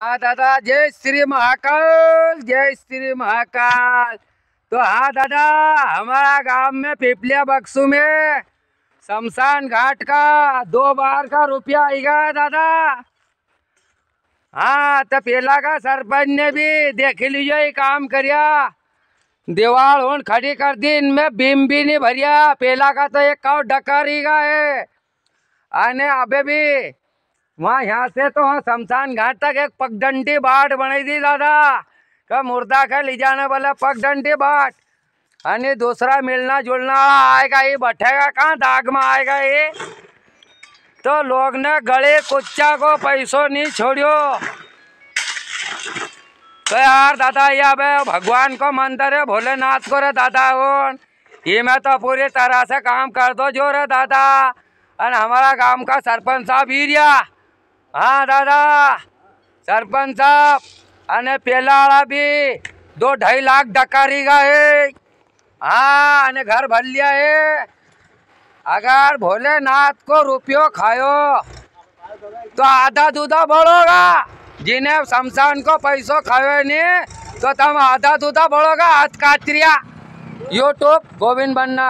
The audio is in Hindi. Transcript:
हाँ दादा, जय श्री महाकाल, जय श्री महाकाल। तो हाँ दादा, हमारा गाँव में पिपलिया बक्सू में शमशान घाट का दो बार का रुपया आएगा, दादा। हाँ तो पहला का सरपंच ने भी देख लीजिए ये काम करिया। दीवार होन खड़ी कर दी, इनमें बीम भी नहीं भरिया। पहला का तो एक काउ डकारी का है। आने अबे भी वहाँ यहाँ से तो वहाँ शमशान घाट तक एक पगडंडी बाट बनाई थी, दादा। का मुर्दा का ले जाने वाला पगडंडी बाट? आणि दूसरा मिलना जुलना आएगा ये, बैठेगा कहाँ? दाग में आएगा ये। तो लोग ने गले कुच्चा को पैसों नहीं छोड़ियो। तो यार दादा, ये अब भगवान को मंदिर है, भोलेनाथ को रे दादा उन ये मैं तो पूरी तरह से काम कर दो, जो रे दादा। और हमारा गाँव का सरपंच साहब हीरिया। हाँ दादा सरपंच साहब અને પેલા વાળા બી दो ढाई लाख डकारी का है हाँ અને घर भर लिया है अगर भोलेनाथ को रुपयो खायो तो आधा दूधा बढ़ोगा जिन्हें शमशान को पैसों खायो नहीं तो तुम आधा दूधा बढ़ोगा हाथ कातरिया यूट्यूब गोविंद बनना